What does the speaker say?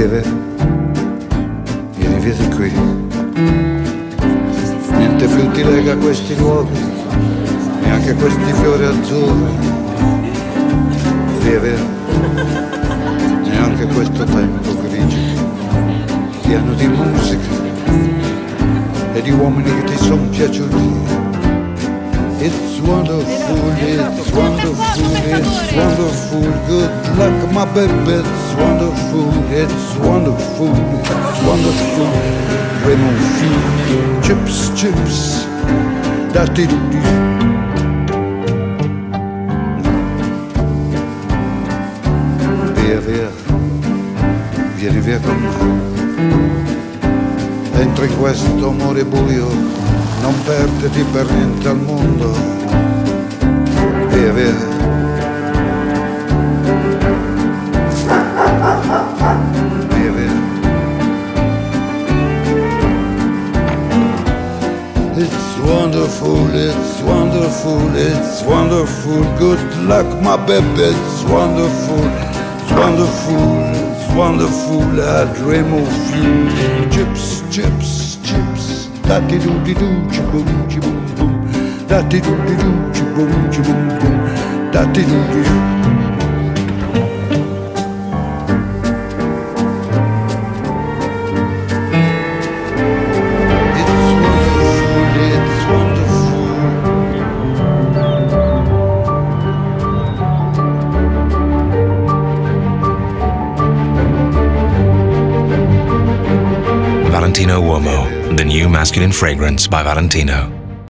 breve vieni via qui. Niente più ti lega questi luoghi, neanche questi fiori azzurri. Breve, neanche questo tempo grigio, pieno di musica e di uomini che ti sono piaciuti. It's wonderful, it's wonderful, it's wonderful, good luck my baby, It's wonderful, it's wonderful, it's wonderful. Raymond Few, chips, chips. Da di di di. Via, via, vieni via con me. Entri in questo amore buio, non perderti per niente al mondo. Via. Via, wonderful, it's wonderful, it's wonderful. Good luck, my baby, it's wonderful, it's wonderful, it's wonderful. I dream of you. Chips, chips, chips. Da di do di do, chi boom, chi boom. Da di do di do, chi boom, chi boom. Da di do di do. Valentino Uomo, the new masculine fragrance by Valentino.